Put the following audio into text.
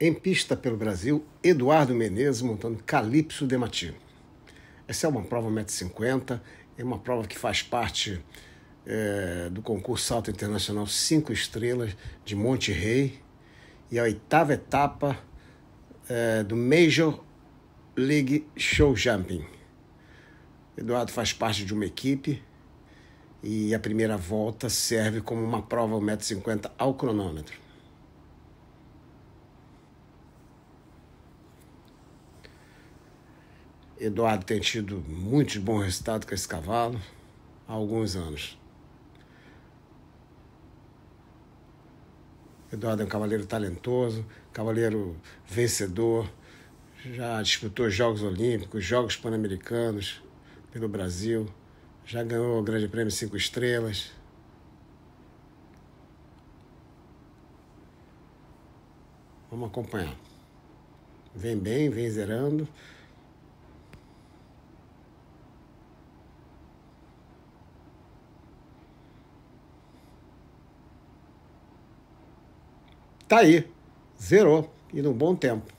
Em pista pelo Brasil, Eduardo Menezes montando Calypso de. Essa é uma prova 1,50m, é uma prova que faz parte é, do concurso Salto Internacional 5 Estrelas de Monte Rei e a oitava etapa é, do Major League Show Jumping. Eduardo faz parte de uma equipe e a primeira volta serve como uma prova 1,50m ao cronômetro. Eduardo tem tido muitos bons resultados com esse cavalo há alguns anos. Eduardo é um cavaleiro talentoso, cavaleiro vencedor, já disputou Jogos Olímpicos, Jogos Pan-Americanos pelo Brasil, já ganhou o Grande Prêmio Cinco Estrelas. Vamos acompanhar. Vem bem, vem zerando. Tá aí, zerou e num bom tempo.